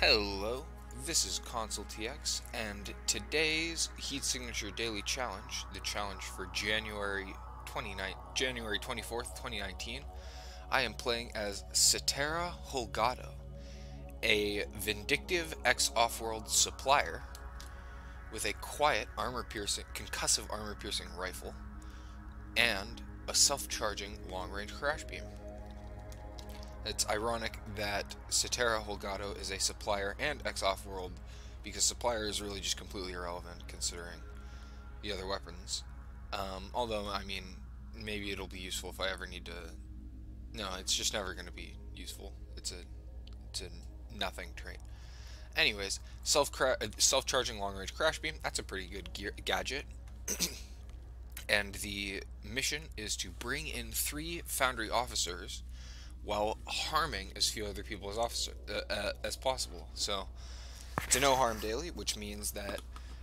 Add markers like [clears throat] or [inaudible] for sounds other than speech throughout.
Hello, this is Consultx, and today's Heat Signature Daily Challenge, the challenge for January 29, January 24th, 2019, I am playing as Cetera Holgado, a vindictive ex-off-world supplier with a quiet armor-piercing, concussive armor-piercing rifle, and a self-charging long-range crash beam. It's ironic that Cetera Holgado is a supplier and ex-off-world because supplier is really just completely irrelevant considering the other weapons. Um, although, I mean, maybe it'll be useful if I ever need to... No, it's just never going to be useful. It's a, it's a nothing trait. Anyways, self self-charging long-range crash beam, that's a pretty good gear gadget. [clears throat] and the mission is to bring in three Foundry officers while harming as few other people as officer uh, uh, as possible. So to no harm daily, which means that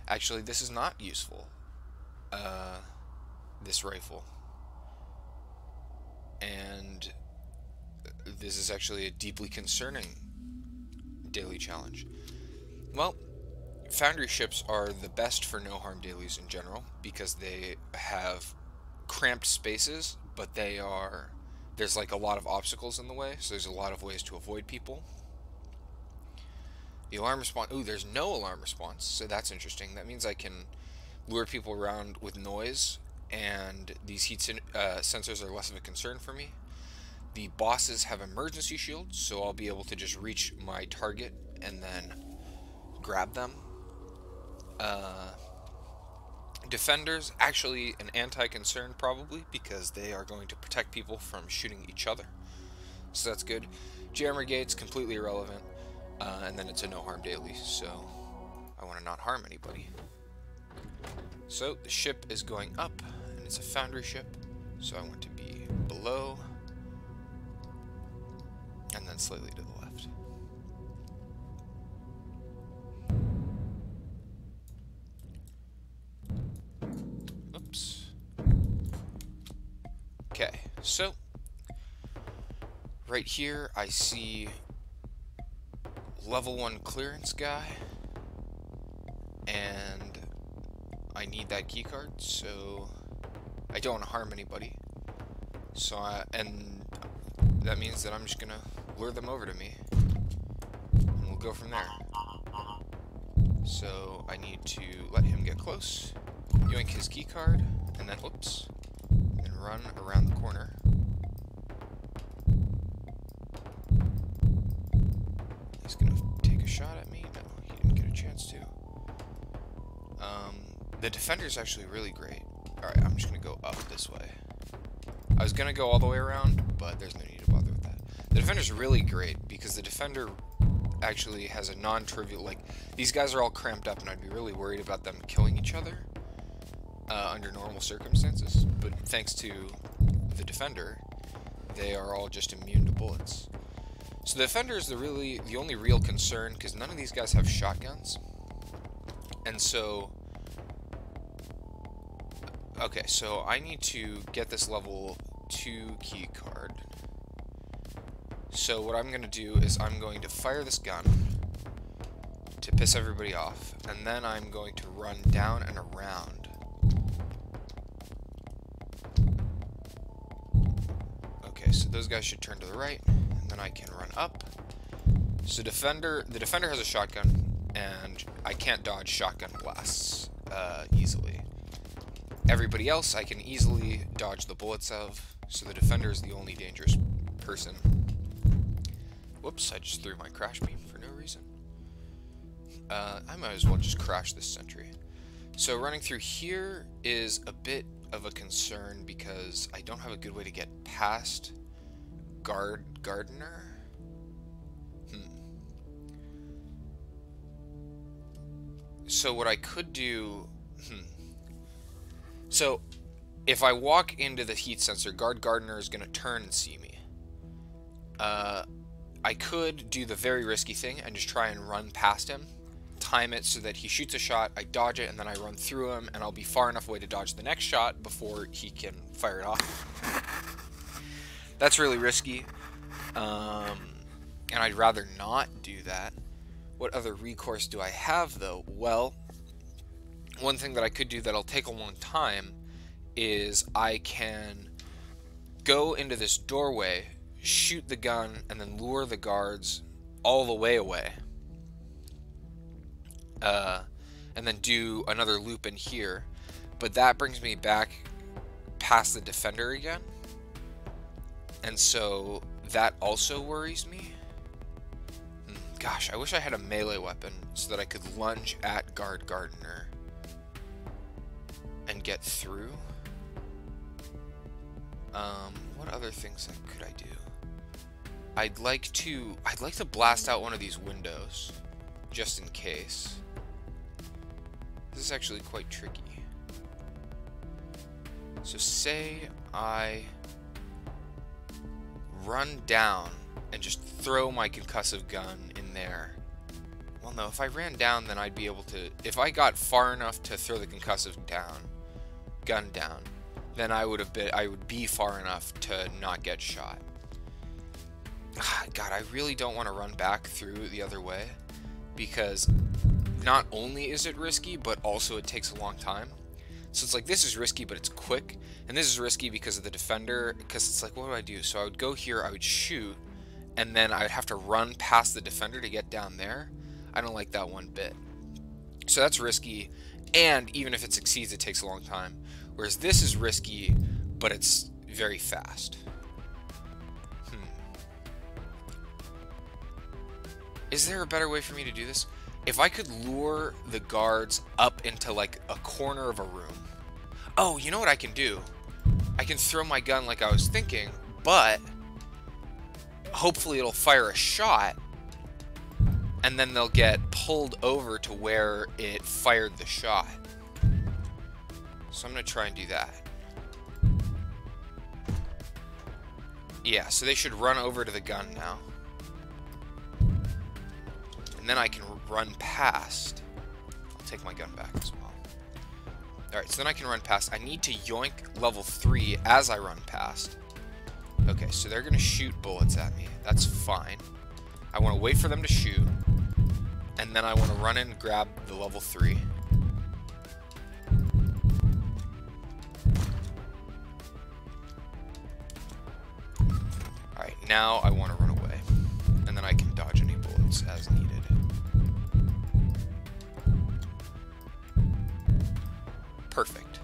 actually this is not useful. Uh, this rifle, and this is actually a deeply concerning daily challenge. Well, Foundry ships are the best for no harm dailies in general because they have cramped spaces, but they are there's like a lot of obstacles in the way, so there's a lot of ways to avoid people. The alarm response, ooh, there's no alarm response, so that's interesting. That means I can lure people around with noise, and these heat uh, sensors are less of a concern for me. The bosses have emergency shields, so I'll be able to just reach my target and then grab them. Uh, Defenders, actually an anti-concern probably, because they are going to protect people from shooting each other. So that's good. Jammer Gate's completely irrelevant, uh, and then it's a no-harm daily, so I want to not harm anybody. So the ship is going up, and it's a foundry ship, so I want to be below, and then slightly to the Okay, so right here I see level 1 clearance guy and I need that keycard so I don't want to harm anybody. So I, and that means that I'm just gonna lure them over to me and we'll go from there. So I need to let him get close yoink his keycard and then whoops and run around the corner. He's gonna take a shot at me? No, he didn't get a chance to. Um, the defender's actually really great. Alright, I'm just gonna go up this way. I was gonna go all the way around, but there's no need to bother with that. The defender's really great, because the defender actually has a non-trivial, like, these guys are all cramped up, and I'd be really worried about them killing each other uh, under normal circumstances, but thanks to the Defender, they are all just immune to bullets. So the Defender is the really the only real concern because none of these guys have shotguns, and so okay, so I need to get this level two key card. So what I'm going to do is I'm going to fire this gun to piss everybody off, and then I'm going to run down and around those guys should turn to the right, and then I can run up. So defender, the defender has a shotgun, and I can't dodge shotgun blasts uh, easily. Everybody else I can easily dodge the bullets of, so the defender is the only dangerous person. Whoops, I just threw my crash beam for no reason. Uh, I might as well just crash this sentry. So running through here is a bit of a concern because I don't have a good way to get past guard gardener? Hmm. So what I could do... Hmm. So, if I walk into the heat sensor, guard gardener is going to turn and see me. Uh, I could do the very risky thing and just try and run past him. Time it so that he shoots a shot, I dodge it, and then I run through him, and I'll be far enough away to dodge the next shot before he can fire it off. That's really risky. Um, and I'd rather not do that. What other recourse do I have, though? Well, one thing that I could do that'll take a long time is I can go into this doorway, shoot the gun, and then lure the guards all the way away. Uh, and then do another loop in here. But that brings me back past the defender again. And so that also worries me. Hmm, gosh, I wish I had a melee weapon so that I could lunge at Guard Gardener and get through. Um, what other things could I do? I'd like to I'd like to blast out one of these windows just in case. This is actually quite tricky. So say I run down and just throw my concussive gun in there. Well, no, if I ran down, then I'd be able to... If I got far enough to throw the concussive down, gun down, then I would have been... I would be far enough to not get shot. [sighs] God, I really don't want to run back through the other way because not only is it risky, but also it takes a long time. So it's like, this is risky, but it's quick. And this is risky because of the defender, because it's like, what do I do? So I would go here, I would shoot, and then I would have to run past the defender to get down there. I don't like that one bit. So that's risky, and even if it succeeds, it takes a long time. Whereas this is risky, but it's very fast. Hmm. Is there a better way for me to do this? If I could lure the guards up into like a corner of a room. Oh, you know what I can do? I can throw my gun like I was thinking, but hopefully it'll fire a shot and then they'll get pulled over to where it fired the shot. So I'm going to try and do that. Yeah, so they should run over to the gun now. And then I can run past. I'll take my gun back as well. Alright, so then I can run past. I need to yoink level 3 as I run past. Okay, so they're going to shoot bullets at me. That's fine. I want to wait for them to shoot. And then I want to run in and grab the level 3. Alright, now I want to Perfect.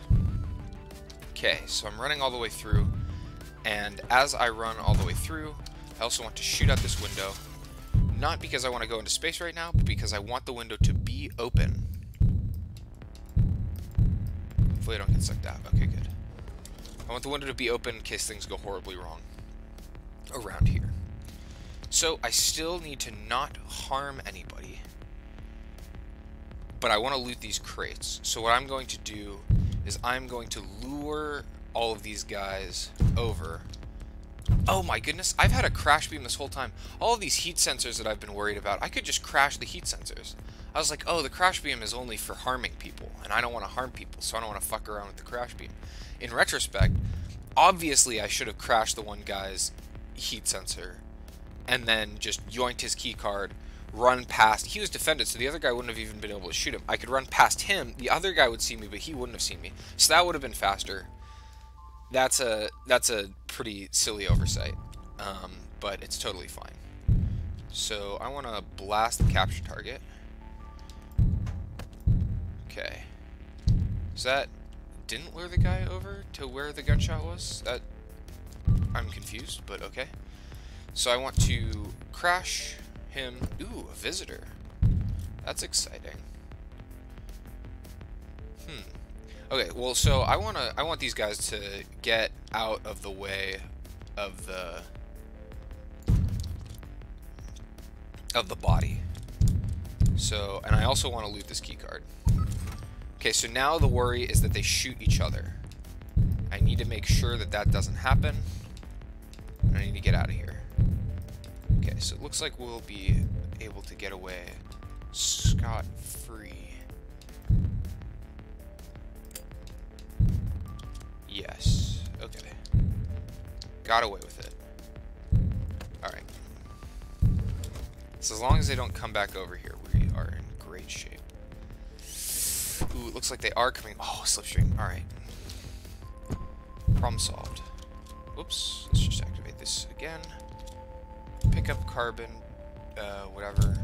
Okay, so I'm running all the way through, and as I run all the way through, I also want to shoot out this window, not because I want to go into space right now, but because I want the window to be open. Hopefully I don't get sucked out. Okay, good. I want the window to be open in case things go horribly wrong around here. So I still need to not harm anybody but I want to loot these crates. So what I'm going to do is I'm going to lure all of these guys over. Oh my goodness, I've had a crash beam this whole time. All of these heat sensors that I've been worried about, I could just crash the heat sensors. I was like, oh, the crash beam is only for harming people, and I don't want to harm people, so I don't want to fuck around with the crash beam. In retrospect, obviously I should have crashed the one guy's heat sensor, and then just yoinked his key card, run past. He was defended, so the other guy wouldn't have even been able to shoot him. I could run past him. The other guy would see me, but he wouldn't have seen me. So that would have been faster. That's a that's a pretty silly oversight, um, but it's totally fine. So I want to blast the capture target. Okay. So that didn't lure the guy over to where the gunshot was? That I'm confused, but okay. So I want to crash him. Ooh, a visitor. That's exciting. Hmm. Okay, well, so I wanna, I want these guys to get out of the way of the of the body. So, and I also want to loot this key card. Okay, so now the worry is that they shoot each other. I need to make sure that that doesn't happen. I need to get out of here. Okay, so it looks like we'll be able to get away scot-free. Yes. Okay. Got away with it. Alright. So as long as they don't come back over here, we are in great shape. Ooh, it looks like they are coming. Oh, slipstream. All right. Problem solved. Whoops. Let's just activate this again. Up carbon, uh, whatever.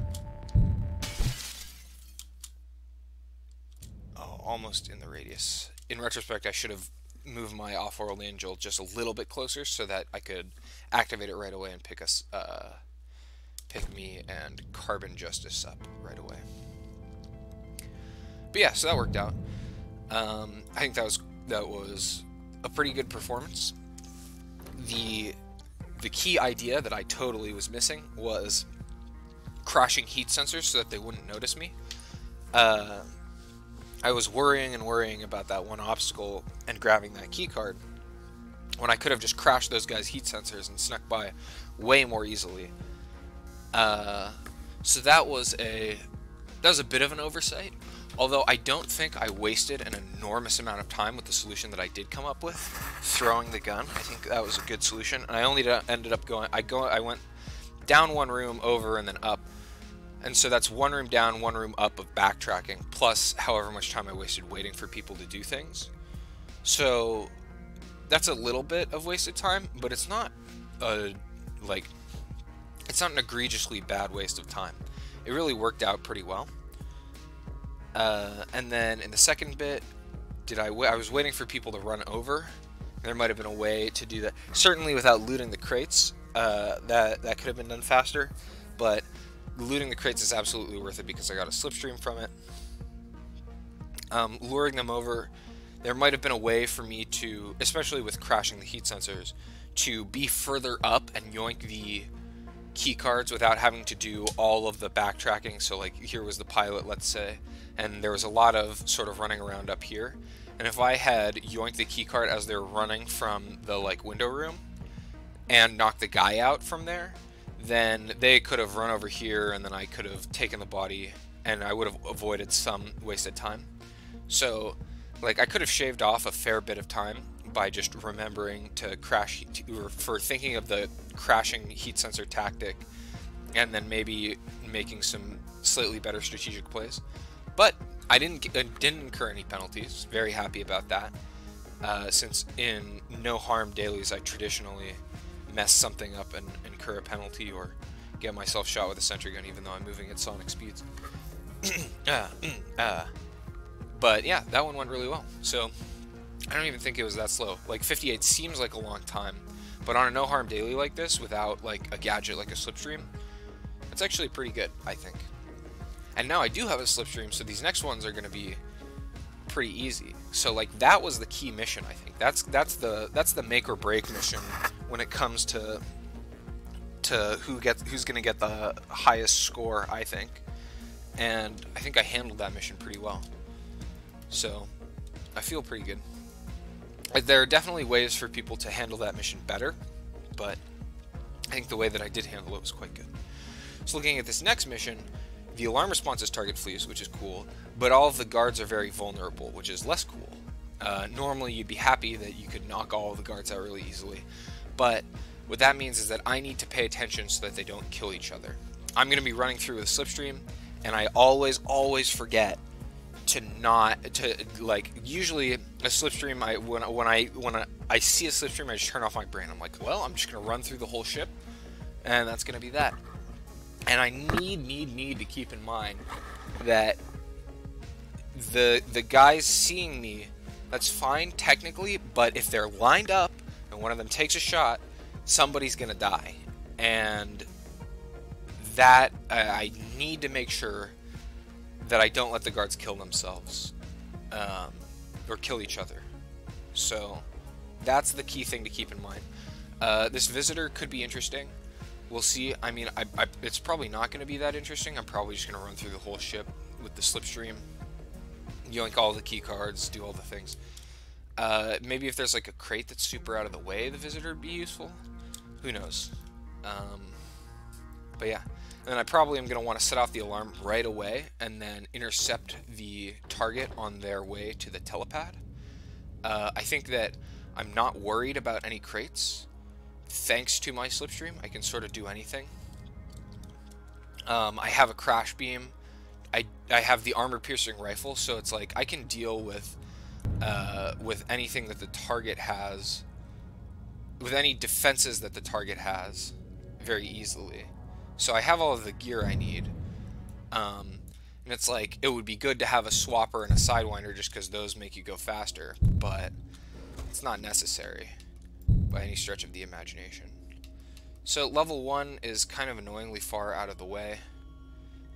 Oh, almost in the radius. In retrospect, I should have moved my off-world angel just a little bit closer so that I could activate it right away and pick us, uh, pick me and carbon justice up right away. But yeah, so that worked out. Um, I think that was that was a pretty good performance. The the key idea that I totally was missing was crashing heat sensors so that they wouldn't notice me. Uh, I was worrying and worrying about that one obstacle and grabbing that key card when I could have just crashed those guys' heat sensors and snuck by way more easily. Uh, so that was a that was a bit of an oversight. Although I don't think I wasted an enormous amount of time with the solution that I did come up with, throwing the gun. I think that was a good solution. And I only ended up going. I go. I went down one room, over, and then up. And so that's one room down, one room up of backtracking, plus however much time I wasted waiting for people to do things. So that's a little bit of wasted time, but it's not a like it's not an egregiously bad waste of time. It really worked out pretty well. Uh, and then in the second bit, did I? I was waiting for people to run over. There might have been a way to do that. Certainly without looting the crates. Uh, that that could have been done faster, but looting the crates is absolutely worth it because I got a slipstream from it. Um, luring them over, there might have been a way for me to, especially with crashing the heat sensors, to be further up and yoink the key cards without having to do all of the backtracking. So like here was the pilot, let's say, and there was a lot of sort of running around up here. And if I had yoinked the keycard as they're running from the like window room and knocked the guy out from there, then they could have run over here and then I could have taken the body and I would have avoided some wasted time. So like I could have shaved off a fair bit of time by just remembering to crash or for thinking of the crashing heat sensor tactic and then maybe making some slightly better strategic plays. But I didn't uh, didn't incur any penalties. Very happy about that. Uh, since in no harm dailies I traditionally mess something up and incur a penalty or get myself shot with a sentry gun even though I'm moving at sonic speeds. [clears throat] uh, [clears throat] uh. But yeah, that one went really well. So I don't even think it was that slow. Like 58 seems like a long time, but on a no harm daily like this, without like a gadget like a slipstream, it's actually pretty good, I think. And now I do have a slipstream, so these next ones are going to be pretty easy. So like that was the key mission, I think. That's that's the that's the make or break mission when it comes to to who gets who's going to get the highest score, I think. And I think I handled that mission pretty well. So I feel pretty good. Uh, there are definitely ways for people to handle that mission better, but I think the way that I did handle it was quite good. So looking at this next mission, the alarm response is target fleas, which is cool, but all of the guards are very vulnerable, which is less cool. Uh, normally you'd be happy that you could knock all of the guards out really easily, but what that means is that I need to pay attention so that they don't kill each other. I'm going to be running through with slipstream, and I always, always forget to not to like usually a slipstream I when when I when I, I see a slipstream I just turn off my brain I'm like well I'm just gonna run through the whole ship and that's gonna be that and I need need need to keep in mind that the the guys seeing me that's fine technically but if they're lined up and one of them takes a shot somebody's gonna die and that I need to make sure that I don't let the guards kill themselves um, or kill each other. So that's the key thing to keep in mind. Uh, this visitor could be interesting. We'll see. I mean, I, I, it's probably not going to be that interesting. I'm probably just going to run through the whole ship with the slipstream, yoink all the key cards, do all the things. Uh, maybe if there's like a crate that's super out of the way, the visitor would be useful. Who knows? Um, but yeah. And then I probably am going to want to set off the alarm right away and then intercept the target on their way to the telepad. Uh, I think that I'm not worried about any crates. Thanks to my slipstream, I can sort of do anything. Um, I have a crash beam. I, I have the armor piercing rifle, so it's like I can deal with uh, with anything that the target has, with any defenses that the target has, very easily. So I have all of the gear I need. Um, and it's like, it would be good to have a swapper and a sidewinder just because those make you go faster, but it's not necessary by any stretch of the imagination. So level 1 is kind of annoyingly far out of the way.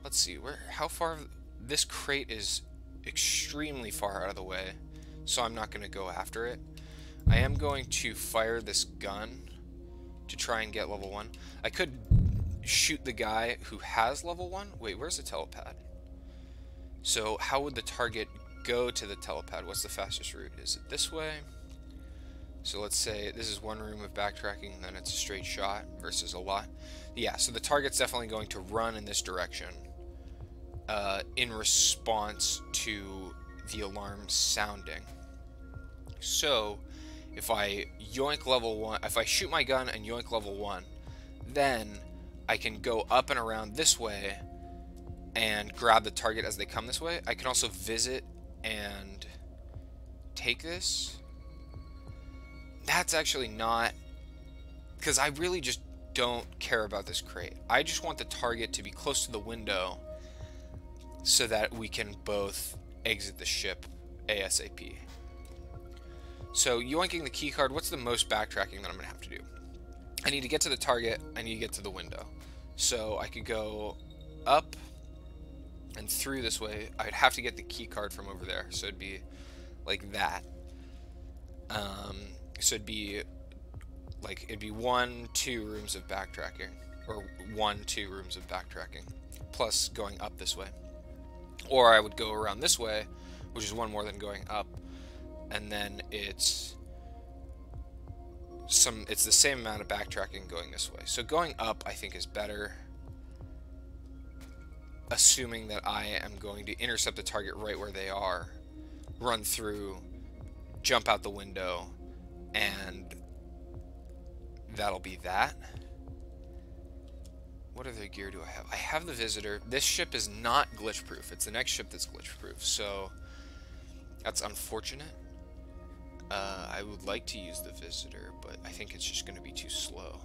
Let's see, where how far this crate is extremely far out of the way, so I'm not going to go after it. I am going to fire this gun to try and get level 1. I could shoot the guy who has level 1. Wait, where's the telepad? So how would the target go to the telepad? What's the fastest route? Is it this way? So let's say this is one room of backtracking, then it's a straight shot versus a lot. Yeah, so the target's definitely going to run in this direction uh, in response to the alarm sounding. So if I yoink level 1, if I shoot my gun and yoink level 1, then I can go up and around this way and grab the target as they come this way. I can also visit and take this. That's actually not... Because I really just don't care about this crate. I just want the target to be close to the window so that we can both exit the ship ASAP. So yoinking the keycard, what's the most backtracking that I'm going to have to do? I need to get to the target, I need to get to the window. So I could go up and through this way. I'd have to get the keycard from over there, so it'd be like that. Um, so it'd be like it'd be one, two rooms of backtracking, or one, two rooms of backtracking, plus going up this way. Or I would go around this way, which is one more than going up, and then it's some it's the same amount of backtracking going this way. So going up I think is better assuming that I am going to intercept the target right where they are, run through, jump out the window, and that'll be that. What other gear do I have? I have the Visitor. This ship is not glitch-proof. It's the next ship that's glitch-proof, so that's unfortunate. Uh, I would like to use the Visitor, but I think it's just going to be too slow.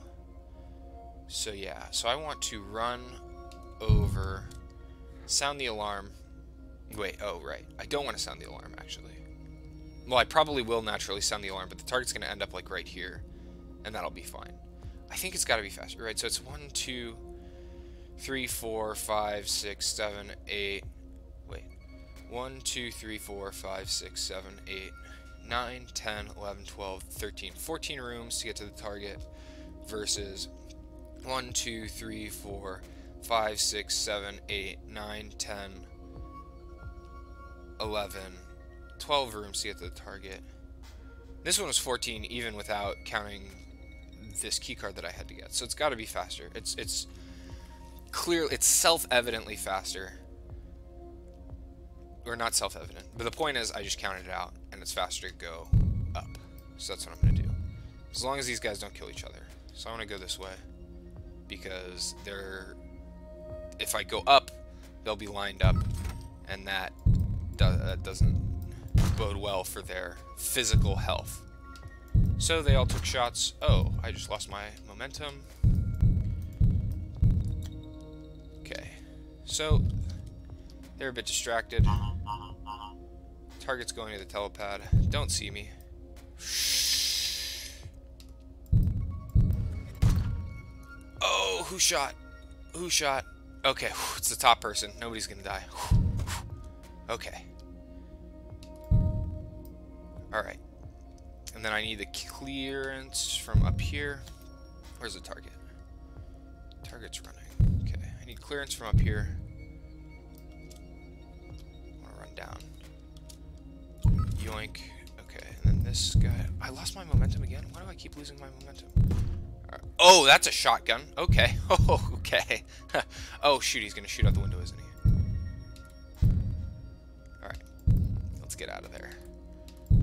So yeah, so I want to run over Sound the alarm. Wait, oh, right. I don't want to sound the alarm, actually. Well, I probably will naturally sound the alarm, but the target's going to end up, like, right here. And that'll be fine. I think it's got to be faster, right? So it's 1, 2, 3, 4, 5, 6, 7, 8... Wait. 1, 2, 3, 4, 5, 6, 7, 8, 9, 10, 11, 12, 13, 14 rooms to get to the target versus 1, 2, 3, 4, 5, 6, 7, 8, 9, 10, 11, 12 rooms to get to the target. This one was 14 even without counting this keycard that I had to get. So it's got to be faster. It's it's clear it's self-evidently faster. Or not self-evident. But the point is I just counted it out and it's faster to go up. So that's what I'm going to do. As long as these guys don't kill each other. So I'm going to go this way because they're if I go up, they'll be lined up, and that do uh, doesn't bode well for their physical health. So they all took shots. Oh, I just lost my momentum. Okay. So, they're a bit distracted. Target's going to the telepad. Don't see me. Oh, who shot? Who shot? Okay, it's the top person. Nobody's gonna die. Okay. Alright. And then I need the clearance from up here. Where's the target? Target's running. Okay, I need clearance from up here. I want to run down. Yoink. Okay, and then this guy. I lost my momentum again? Why do I keep losing my momentum? Oh, that's a shotgun. Okay. Oh, [laughs] okay. [laughs] oh, shoot, he's to shoot out the window, isn't he? Alright. Let's get out of there.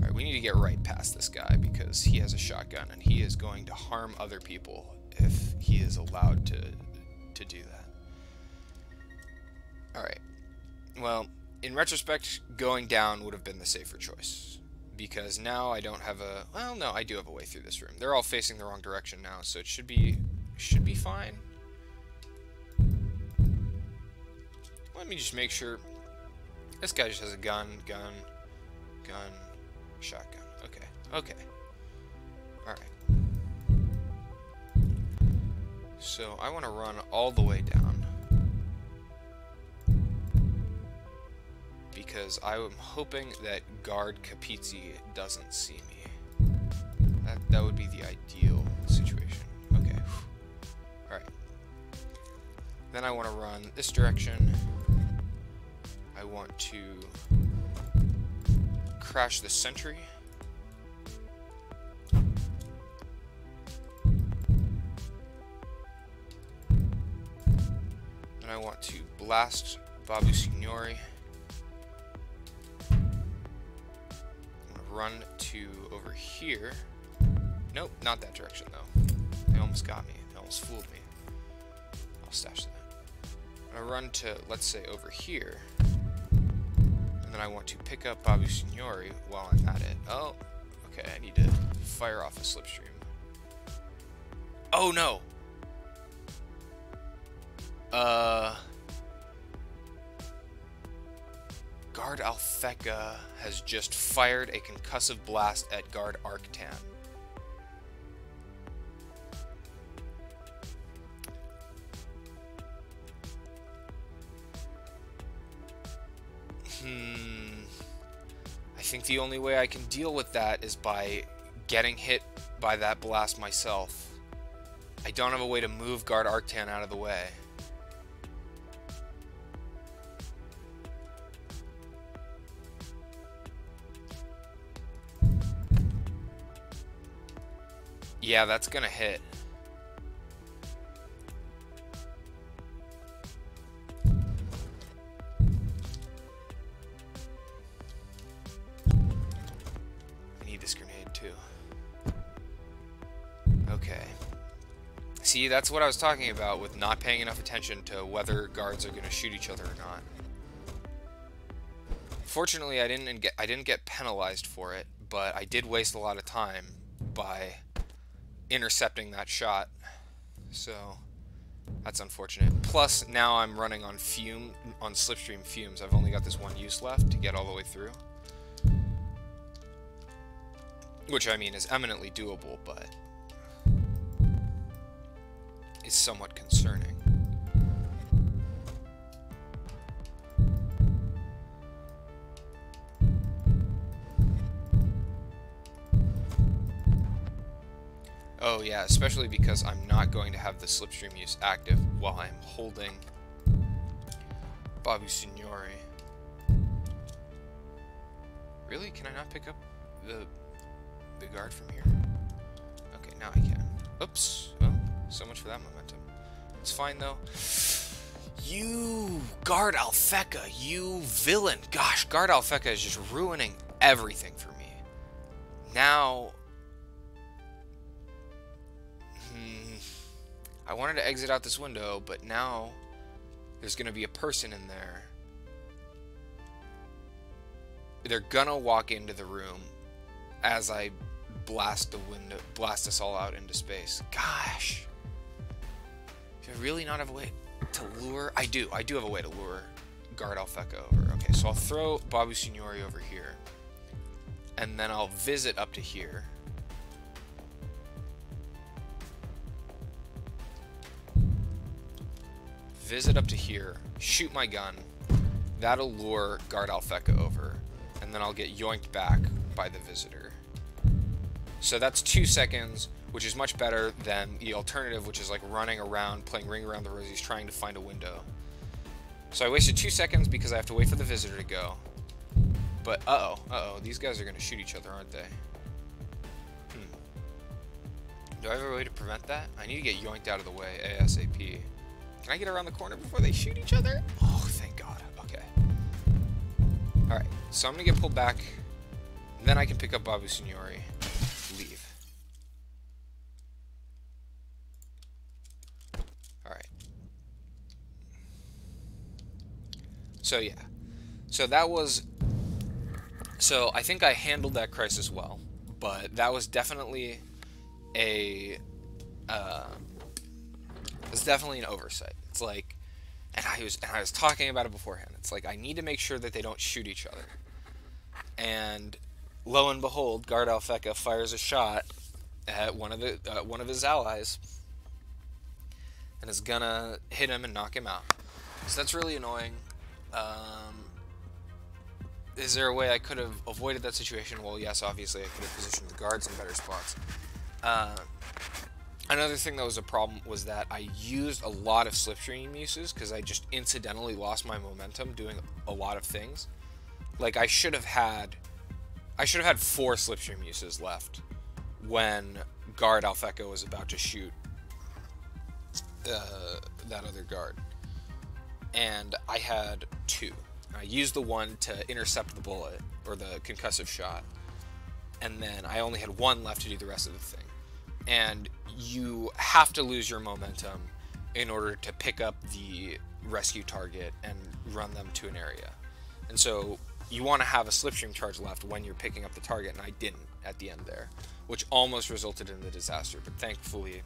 Alright, we need to get right past this guy because he has a shotgun and he is going to harm other people if he is allowed to, to do that. Alright. well, in retrospect, going down would have been the safer choice. Because now I don't have a... Well, no, I do have a way through this room. They're all facing the wrong direction now, so it should be... should be fine. Let me just make sure... This guy just has a gun, gun, gun, shotgun. Okay, okay. Alright. So I want to run all the way down. Because I am hoping that guard Capizzi doesn't see me. That, that would be the ideal situation. Okay. Alright. Then I want to run this direction. I want to crash the sentry. And I want to blast Babu Signori. Run to over here. Nope, not that direction though. They almost got me. They almost fooled me. I'll stash that. I'm gonna run to, let's say, over here. And then I want to pick up Babu Signori while I'm at it. Oh, okay, I need to fire off a slipstream. Oh no! Uh... Guard Alphecca has just fired a concussive blast at Guard Arctan. Think the only way I can deal with that is by getting hit by that blast myself. I don't have a way to move Guard Arctan out of the way. Yeah, that's gonna hit. See, that's what I was talking about with not paying enough attention to whether guards are going to shoot each other or not. Fortunately, I didn't get I didn't get penalized for it, but I did waste a lot of time by intercepting that shot. So that's unfortunate. Plus, now I'm running on fume on slipstream fumes. I've only got this one use left to get all the way through. Which I mean is eminently doable, but is somewhat concerning. Oh yeah, especially because I'm not going to have the slipstream use active while I'm holding Babu Signori. Really? Can I not pick up the the guard from here? Okay, now I can. Oops. Well, so much for that momentum. It's fine though. You, Guard Alphecca, you villain. Gosh, Guard Alphecca is just ruining everything for me. Now, hmm, I wanted to exit out this window, but now there's going to be a person in there. They're gonna walk into the room as I blast the window, blast us all out into space. Gosh. I really not have a way to lure? I do. I do have a way to lure Guard Alphecca over. Okay, so I'll throw Babu Signori over here. And then I'll visit up to here. Visit up to here. Shoot my gun. That'll lure Guard Alphecca over. And then I'll get yoinked back by the visitor. So that's two seconds, which is much better than the alternative, which is like running around, playing Ring Around the Rosies, trying to find a window. So I wasted two seconds because I have to wait for the visitor to go. But, uh-oh, uh-oh, these guys are going to shoot each other, aren't they? Hmm. Do I have a way to prevent that? I need to get yoinked out of the way ASAP. Can I get around the corner before they shoot each other? Oh, thank God. Okay. Alright, so I'm going to get pulled back. Then I can pick up Babu Signori. Leave. Alright. So yeah. So that was. So I think I handled that crisis well, but that was definitely a. Uh, it's definitely an oversight. It's like, and I was and I was talking about it beforehand. It's like I need to make sure that they don't shoot each other. And lo and behold, Guard Alphecca fires a shot at one of the uh, one of his allies, and is gonna hit him and knock him out. So that's really annoying. Um, is there a way I could have avoided that situation? Well, yes, obviously I could have positioned the guards in better spots. Uh, another thing that was a problem was that I used a lot of slipstream uses because I just incidentally lost my momentum doing a lot of things. Like I should have had, I should have had four slipstream uses left when guard Alphecca was about to shoot uh, that other guard, and I had two. I used the one to intercept the bullet or the concussive shot, and then I only had one left to do the rest of the thing. And you have to lose your momentum in order to pick up the rescue target and run them to an area. And so you want to have a slipstream charge left when you're picking up the target, and I didn't at the end there, which almost resulted in the disaster. But thankfully,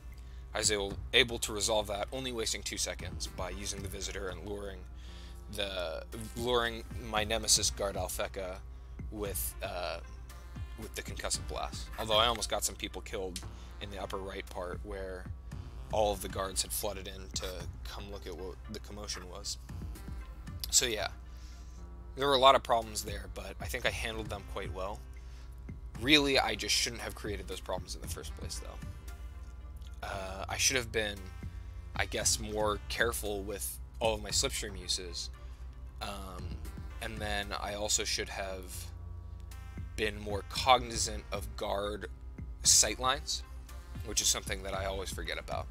I was able, able to resolve that, only wasting two seconds by using the visitor and luring the luring my nemesis guard Alphecca with uh, with the concussive blast. Although I almost got some people killed in the upper right part where all of the guards had flooded in to come look at what the commotion was. So yeah, there were a lot of problems there, but I think I handled them quite well. Really, I just shouldn't have created those problems in the first place, though. Uh, I should have been, I guess, more careful with all of my slipstream uses. Um, and then I also should have been more cognizant of guard sightlines, which is something that I always forget about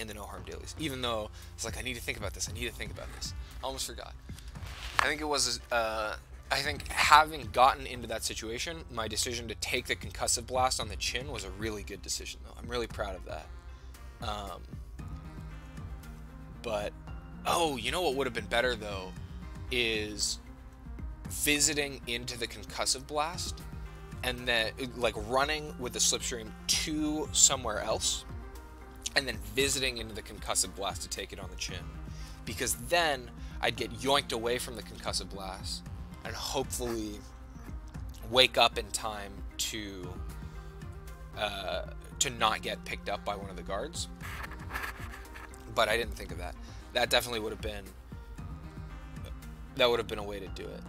in the no harm dailies. Even though it's like I need to think about this, I need to think about this. I almost forgot. I think it was. Uh, I think having gotten into that situation, my decision to take the concussive blast on the chin was a really good decision, though. I'm really proud of that. Um, but oh, you know what would have been better though is visiting into the concussive blast and then like running with the slipstream to somewhere else and then visiting into the concussive blast to take it on the chin because then I'd get yoinked away from the concussive blast and hopefully wake up in time to uh, to not get picked up by one of the guards. But I didn't think of that. That definitely would have been that would have been a way to do it.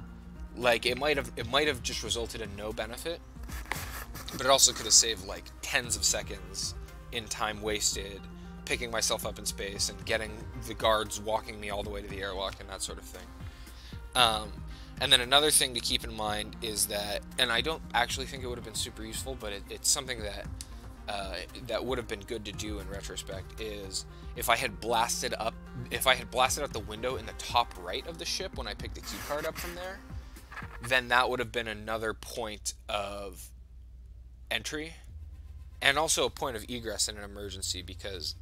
Like it might have it might have just resulted in no benefit, but it also could have saved like tens of seconds in time wasted picking myself up in space and getting the guards walking me all the way to the airlock and that sort of thing. Um, and then another thing to keep in mind is that, and I don't actually think it would have been super useful, but it, it's something that uh, that would have been good to do in retrospect. Is if I had blasted up, if I had blasted out the window in the top right of the ship when I picked the key card up from there, then that would have been another point of entry, and also a point of egress in an emergency because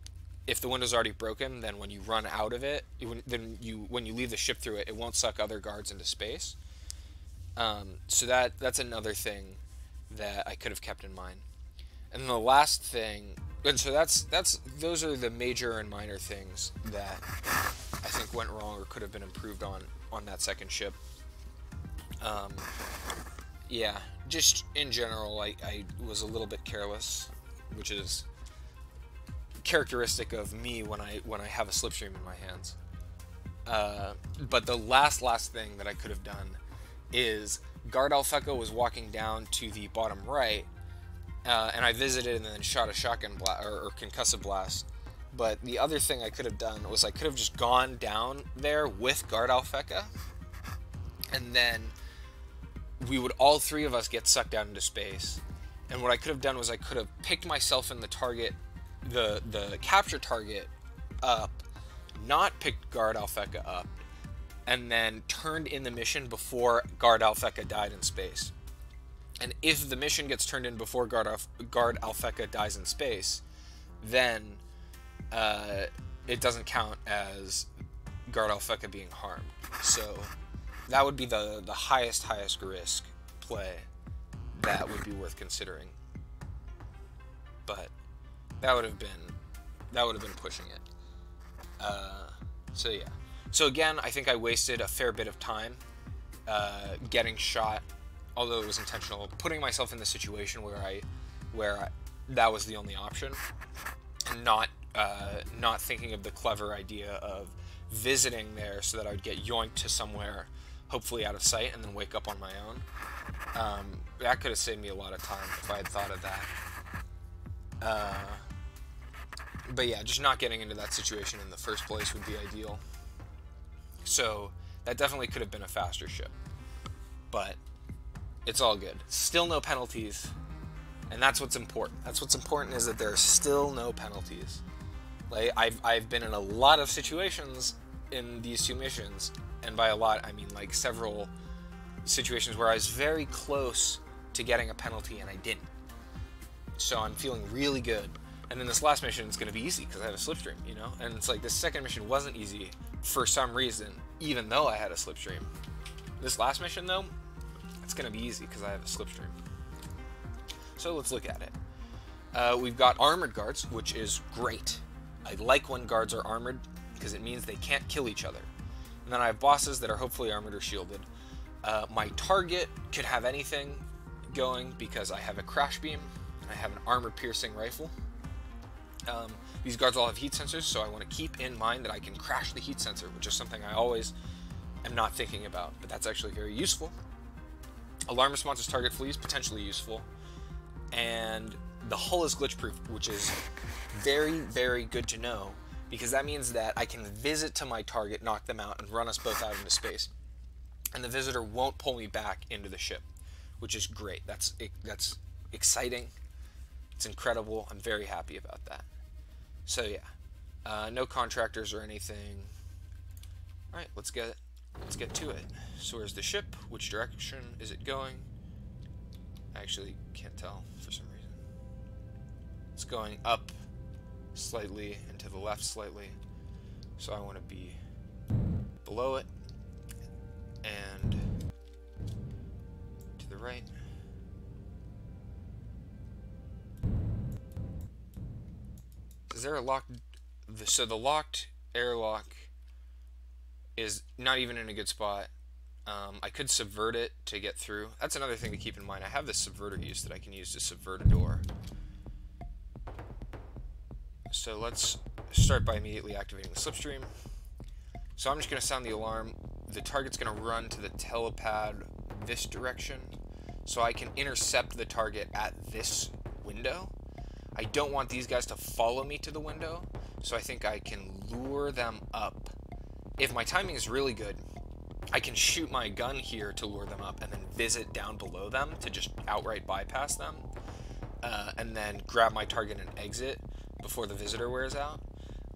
if the window's already broken, then when you run out of it, then you when you leave the ship through it, it won't suck other guards into space. Um, so that that's another thing that I could have kept in mind. And the last thing, and so that's that's those are the major and minor things that I think went wrong or could have been improved on on that second ship. Um, yeah, just in general, I, I was a little bit careless, which is characteristic of me when I when I have a slipstream in my hands. Uh, but the last last thing that I could have done is guard Alphecca was walking down to the bottom right, uh, and I visited and then shot a shotgun blast or, or concussive blast. But the other thing I could have done was I could have just gone down there with guard Alphecca, and then we would all three of us get sucked out into space. And what I could have done was I could have picked myself in the target the the capture target up, not picked Guard Alphecca up, and then turned in the mission before Guard Alphecca died in space. And if the mission gets turned in before Guard, Alf- Guard Alphecca dies in space, then uh, it doesn't count as Guard Alphecca being harmed. So that would be the the highest highest risk play that would be worth considering. But that would have been that would have been pushing it. Uh, so yeah. So again, I think I wasted a fair bit of time uh, getting shot, although it was intentional. Putting myself in the situation where I where I, that was the only option, and not uh, not thinking of the clever idea of visiting there so that I would get yoinked to somewhere, hopefully out of sight, and then wake up on my own. Um, that could have saved me a lot of time if I had thought of that. Uh, but yeah, just not getting into that situation in the first place would be ideal. So that definitely could have been a faster ship. But it's all good. Still no penalties. And that's what's important. That's what's important is that there are still no penalties. Like I've I've been in a lot of situations in these two missions, and by a lot I mean like several situations where I was very close to getting a penalty and I didn't. So I'm feeling really good. And then this last mission is going to be easy because I have a slipstream, you know? And it's like this second mission wasn't easy for some reason, even though I had a slipstream. This last mission, though, it's going to be easy because I have a slipstream. So let's look at it. Uh, we've got armored guards, which is great. I like when guards are armored because it means they can't kill each other. And then I have bosses that are hopefully armored or shielded. Uh, my target could have anything going because I have a crash beam and I have an armor piercing rifle. Um, these guards all have heat sensors, so I want to keep in mind that I can crash the heat sensor, which is something I always am not thinking about, but that's actually very useful. Alarm responses target flees, potentially useful. And the hull is glitch proof, which is very, very good to know because that means that I can visit to my target, knock them out, and run us both out into space. And the visitor won't pull me back into the ship, which is great. That's that's exciting. It's incredible. I'm very happy about that. So yeah, uh, no contractors or anything. All right, let's get let's get to it. So where's the ship? Which direction is it going? I actually can't tell for some reason. It's going up slightly and to the left slightly. So I want to be below it and to the right. Is there a locked... So the locked airlock is not even in a good spot. Um, I could subvert it to get through. That's another thing to keep in mind. I have this subverter use that I can use to subvert a door. So let's start by immediately activating the slipstream. So I'm just going to sound the alarm. The target's going to run to the telepad this direction. So I can intercept the target at this window. I don't want these guys to follow me to the window, so I think I can lure them up. If my timing is really good, I can shoot my gun here to lure them up and then visit down below them to just outright bypass them. Uh, and then grab my target and exit before the visitor wears out.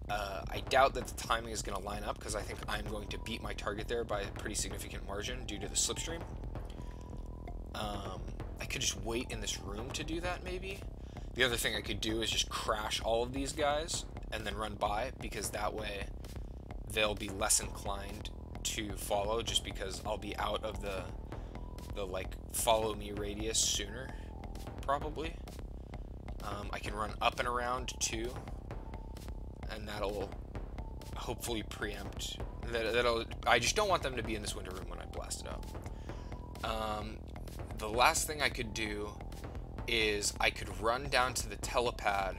Uh, I doubt that the timing is going to line up because I think I'm going to beat my target there by a pretty significant margin due to the slipstream. Um, I could just wait in this room to do that, maybe. The other thing I could do is just crash all of these guys and then run by because that way they'll be less inclined to follow just because I'll be out of the the like follow me radius sooner probably. Um, I can run up and around too and that'll hopefully preempt that, that'll I just don't want them to be in this window room when I blast it up. Um, the last thing I could do is I could run down to the telepad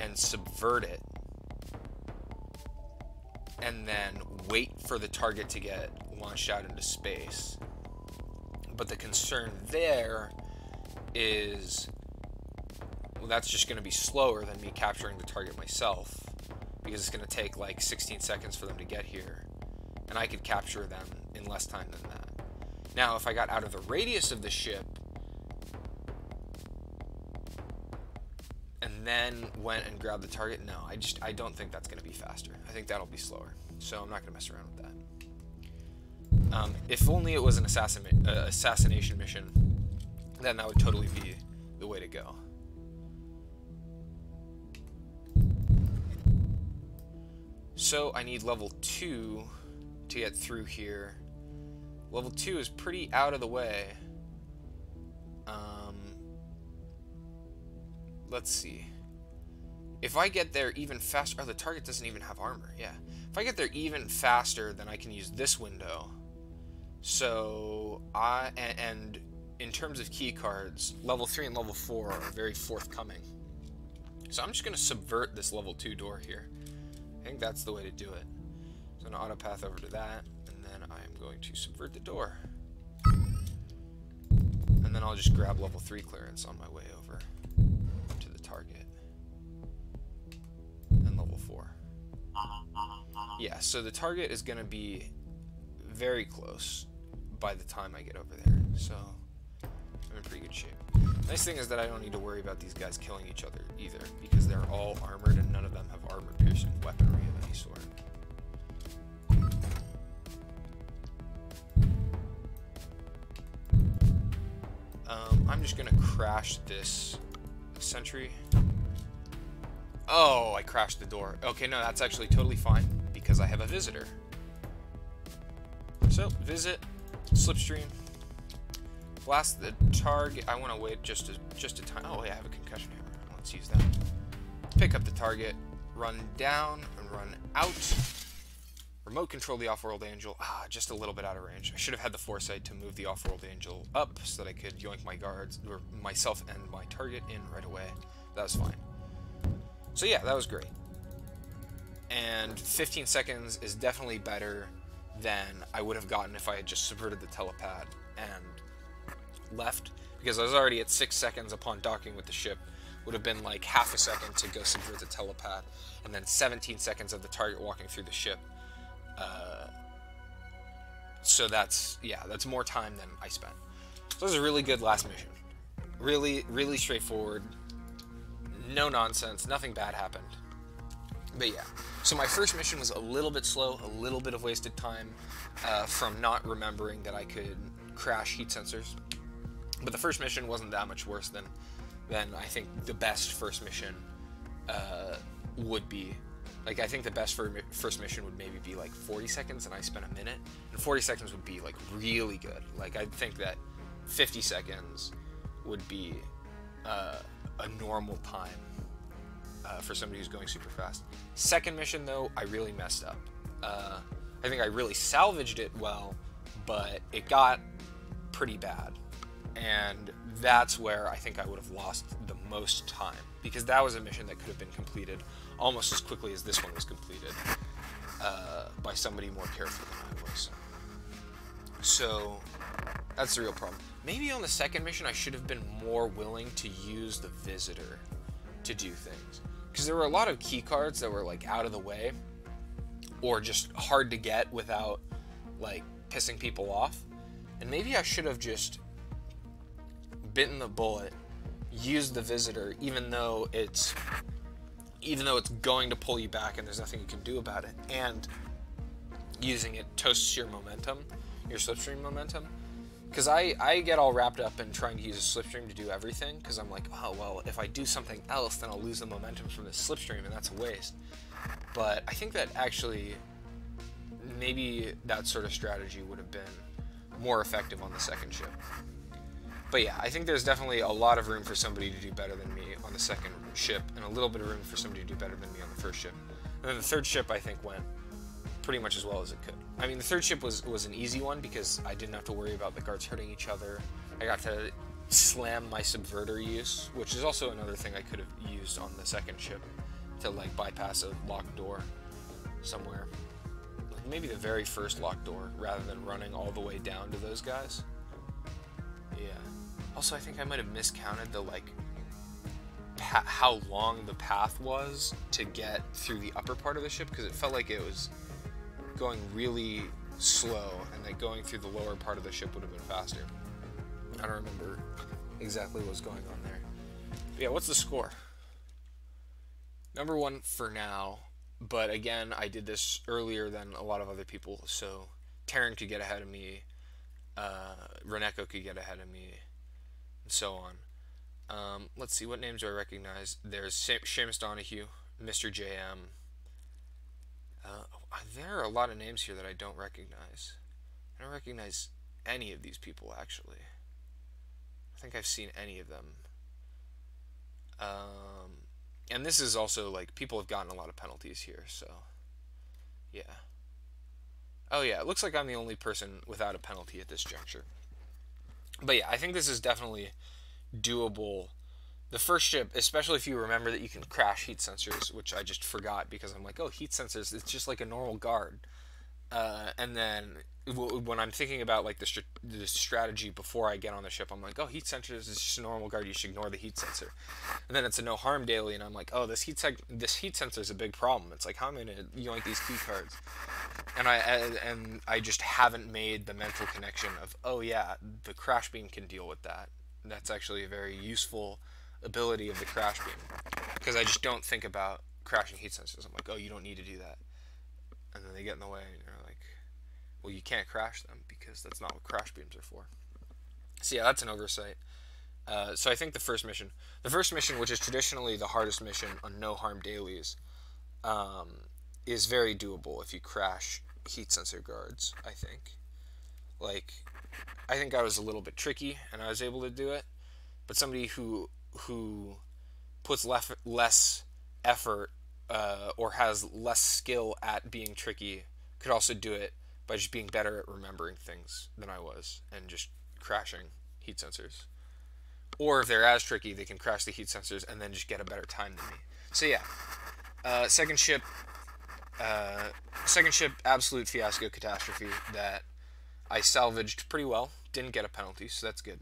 and subvert it and then wait for the target to get launched out into space. But the concern there is well, that's just going to be slower than me capturing the target myself because it's going to take like 16 seconds for them to get here and I could capture them in less time than that. Now, if I got out of the radius of the ship then went and grabbed the target, no, I just I don't think that's going to be faster. I think that'll be slower. So I'm not going to mess around with that. Um, if only it was an assassin uh, assassination mission, then that would totally be the way to go. So I need level 2 to get through here. Level 2 is pretty out of the way. Um, let's see. If I get there even faster... Oh, the target doesn't even have armor. Yeah. If I get there even faster, then I can use this window. So, I... And, and in terms of key cards, level 3 and level 4 are very forthcoming. So I'm just going to subvert this level 2 door here. I think that's the way to do it. So I'm going to auto path over to that, and then I'm going to subvert the door. And then I'll just grab level 3 clearance on my way over target. And level 4. Yeah, so the target is going to be very close by the time I get over there. So I'm in pretty good shape. Nice thing is that I don't need to worry about these guys killing each other either, because they're all armored and none of them have armor-piercing weaponry of any sort. Um, I'm just gonna crash this sentry. Oh, I crashed the door. Okay, no, that's actually totally fine, because I have a visitor. So, visit, slipstream, Blast the target. I want to wait just a, just a time. Oh, yeah, I have a concussion hammer. Let's use that. Pick up the target, run down, and run out. Remote control the off-world angel. Ah, just a little bit out of range. I should have had the foresight to move the off-world angel up so that I could yoink my guards, or myself and my target in right away. That was fine. So yeah, that was great. And 15 seconds is definitely better than I would have gotten if I had just subverted the telepad and left because I was already at six seconds upon docking with the ship. Would have been like half a second to go subvert the telepad, and then 17 seconds of the target walking through the ship. Uh, so that's yeah, that's more time than I spent. So this is a really good last mission. Really, really straightforward. No nonsense. Nothing bad happened. But yeah. So my first mission was a little bit slow, a little bit of wasted time uh, from not remembering that I could crash heat sensors. But the first mission wasn't that much worse than than I think the best first mission uh, would be. Like I think the best for first mission would maybe be like 40 seconds, and I spent a minute. And 40 seconds would be like really good. Like I think that 50 seconds would be uh, a normal time uh, for somebody who's going super fast. Second mission though, I really messed up. Uh, I think I really salvaged it well, but it got pretty bad and that's where I think I would have lost the most time because that was a mission that could have been completed almost as quickly as this one was completed uh, by somebody more careful than I was. So that's the real problem. Maybe on the second mission I should have been more willing to use the visitor to do things because there were a lot of key cards that were like out of the way or just hard to get without like pissing people off. And maybe I should have just bitten the bullet, used the visitor, even though it's even though it's going to pull you back and there's nothing you can do about it, and using it toasts your momentum, your slipstream momentum. Because I, I get all wrapped up in trying to use a slipstream to do everything, because I'm like, oh, well, if I do something else, then I'll lose the momentum from the slipstream, and that's a waste. But I think that actually, maybe that sort of strategy would have been more effective on the second ship. But yeah, I think there's definitely a lot of room for somebody to do better than me on the second ship, and a little bit of room for somebody to do better than me on the first ship. And then the third ship, I think, went pretty much as well as it could. I mean, the third ship was was an easy one because I didn't have to worry about the guards hurting each other. I got to slam my subverter use, which is also another thing I could have used on the second ship to like bypass a locked door somewhere. Maybe the very first locked door rather than running all the way down to those guys. Yeah. Also, I think I might have miscounted the like how long the path was to get through the upper part of the ship because it felt like it was going really slow and that going through the lower part of the ship would have been faster. I don't remember exactly what was going on there. But yeah, what's the score? Number one for now, but again, I did this earlier than a lot of other people, so Terran could get ahead of me, uh, Reneko could get ahead of me, and so on. Um, let's see, what names do I recognize? There's Seamus Donahue, Mr. JM. Uh, there are a lot of names here that I don't recognize. I don't recognize any of these people actually. I think I've seen any of them. Um, and this is also like people have gotten a lot of penalties here, so yeah. Oh yeah, it looks like I'm the only person without a penalty at this juncture. But yeah, I think this is definitely doable. The first ship, especially if you remember that you can crash heat sensors, which I just forgot because I'm like, oh, heat sensors, it's just like a normal guard. Uh, and then when I'm thinking about like the, st- the strategy before I get on the ship, I'm like, oh, heat sensors is just a normal guard. You should ignore the heat sensor. And then it's a no harm daily, and I'm like, oh, this heat sec- this heat sensor is a big problem. It's like how am I gonna yoink these key cards? And I and I just haven't made the mental connection of oh yeah, the crash beam can deal with that. That's actually a very useful ability of the crash beam because I just don't think about crashing heat sensors. I'm like, oh, you don't need to do that and then they get in the way, well, you can't crash them because that's not what crash beams are for. So yeah, that's an oversight. Uh, so I think the first mission, the first mission, which is traditionally the hardest mission on no harm dailies, um, is very doable if you crash heat sensor guards. I think, like, I think I was a little bit tricky and I was able to do it, but somebody who who puts less less effort uh, or has less skill at being tricky could also do it by just being better at remembering things than I was and just crashing heat sensors. Or if they're as tricky, they can crash the heat sensors and then just get a better time than me. So yeah, uh, second ship, uh, second ship, absolute fiasco catastrophe that I salvaged pretty well. Didn't get a penalty, so that's good.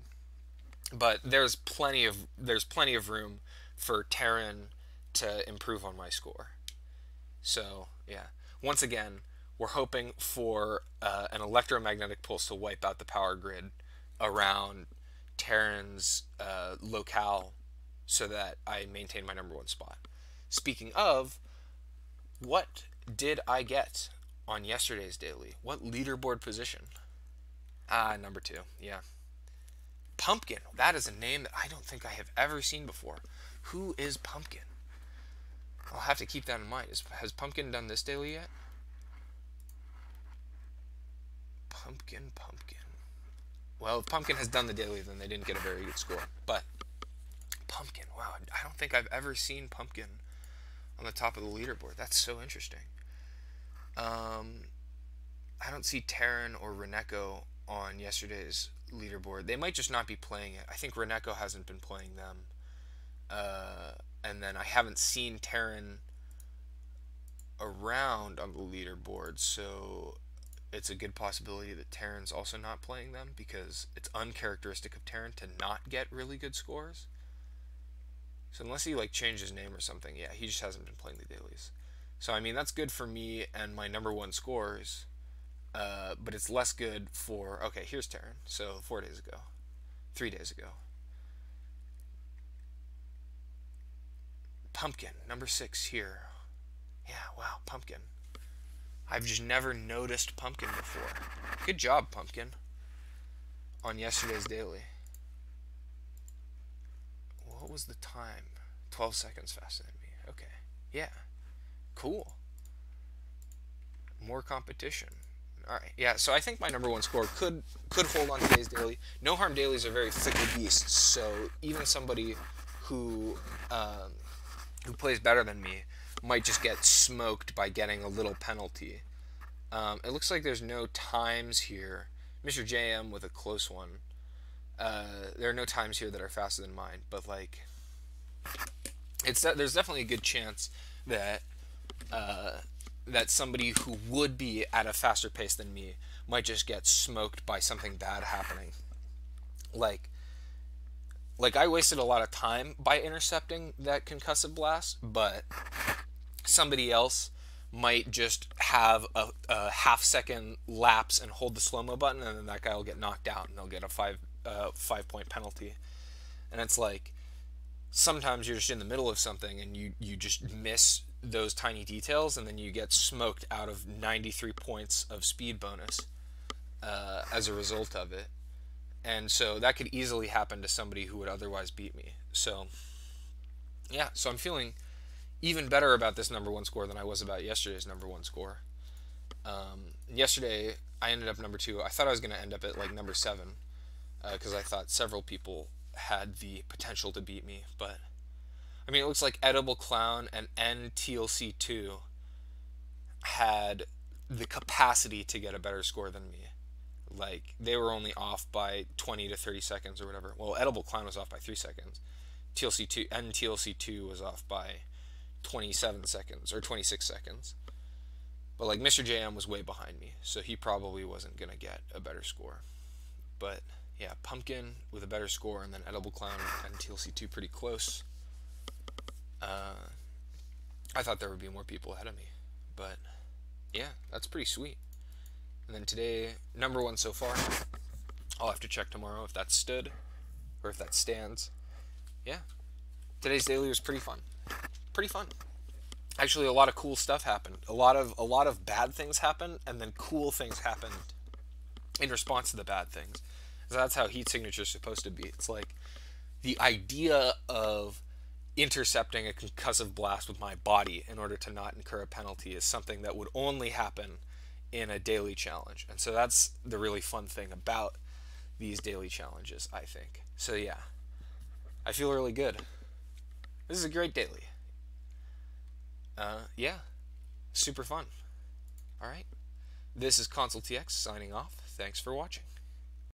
But there's plenty of there's plenty of room for Terran to improve on my score. So, yeah. Once again, we're hoping for uh, an electromagnetic pulse to wipe out the power grid around Terran's uh, locale so that I maintain my number one spot. Speaking of, what did I get on yesterday's daily? What leaderboard position? Ah, number two, yeah. Pumpkin. That is a name that I don't think I have ever seen before. Who is Pumpkin? I'll have to keep that in mind. Has Pumpkin done this daily yet? Pumpkin, Pumpkin. Well, if Pumpkin has done the daily, then they didn't get a very good score. But Pumpkin, wow, I don't think I've ever seen Pumpkin on the top of the leaderboard. That's so interesting. Um, I don't see Terran or Reneko on yesterday's leaderboard. They might just not be playing it. I think Reneko hasn't been playing them. Uh, and then I haven't seen Terran around on the leaderboard, so it's a good possibility that Terran's also not playing them because it's uncharacteristic of Terran to not get really good scores. So unless he like changed his name or something, yeah, he just hasn't been playing the dailies. So I mean that's good for me and my number one scores, uh, but it's less good for okay. Here's Terran. So four days ago, three days ago, Pumpkin, number six here. Yeah, wow, Pumpkin. I've just never noticed Pumpkin before. Good job, Pumpkin. On yesterday's daily. What was the time? 12 seconds faster than me. Okay. Yeah. Cool. More competition. All right. Yeah. So I think my number one score could could hold on today's daily. No harm dailies are very fickle beasts. So even somebody who um, who plays better than me might just get smoked by getting a little penalty. Um, it looks like there's no times here. Mr. JM with a close one. Uh, there are no times here that are faster than mine, but like, it's there's definitely a good chance that uh, that somebody who would be at a faster pace than me might just get smoked by something bad happening. Like, like I wasted a lot of time by intercepting that concussive blast, but somebody else might just have a, a half second lapse and hold the slow mo button, and then that guy will get knocked out, and they'll get a five uh, five point penalty. And it's like sometimes you're just in the middle of something and you you just miss those tiny details, and then you get smoked out of 93 points of speed bonus uh, as a result of it and so that could easily happen to somebody who would otherwise beat me. So, yeah, so I'm feeling even better about this number one score than I was about yesterday's number one score. Um, yesterday, I ended up number two. I thought I was going to end up at like number seven because uh, I thought several people had the potential to beat me. But I mean, it looks like Edible Clown and NTLC2 had the capacity to get a better score than me. Like they were only off by 20 to 30 seconds or whatever. Well, Edible Clown was off by three seconds. TLC2 and TLC2 was off by 27 seconds or 26 seconds. But like Mr. JM was way behind me, so he probably wasn't gonna get a better score. But yeah, Pumpkin with a better score, and then Edible Clown and TLC2 pretty close. Uh, I thought there would be more people ahead of me, but yeah, that's pretty sweet. And then today, number one so far. I'll have to check tomorrow if that stood or if that stands. Yeah, today's daily was pretty fun. Pretty fun. Actually, a lot of cool stuff happened. A lot of a lot of bad things happened, and then cool things happened in response to the bad things. So that's how heat signature is supposed to be. It's like the idea of intercepting a concussive blast with my body in order to not incur a penalty is something that would only happen in a daily challenge. And so that's the really fun thing about these daily challenges, I think. So yeah, I feel really good. This is a great daily. Uh, yeah, super fun. All right. This is Consultx signing off. Thanks for watching.